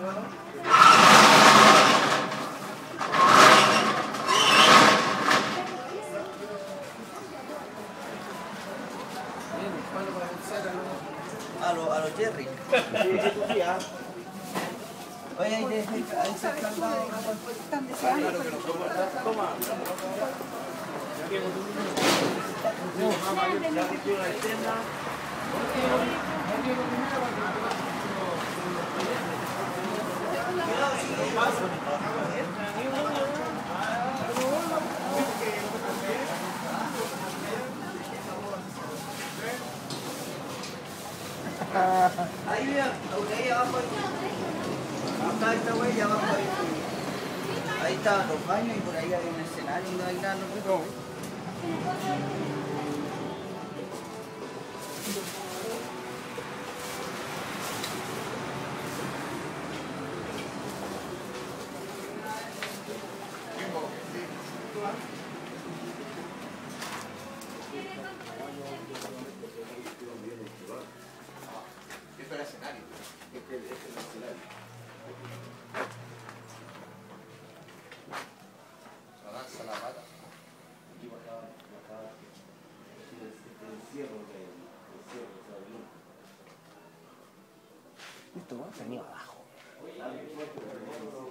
A los a lo Jerry. Oye, ahí te Toma. Ahí ahí abajo Acá abajo ahí. Ahí los baños y por ahí hay un escenario y no hay nada. No, Esto que hay, el que se abrió. Esto va a venir abajo.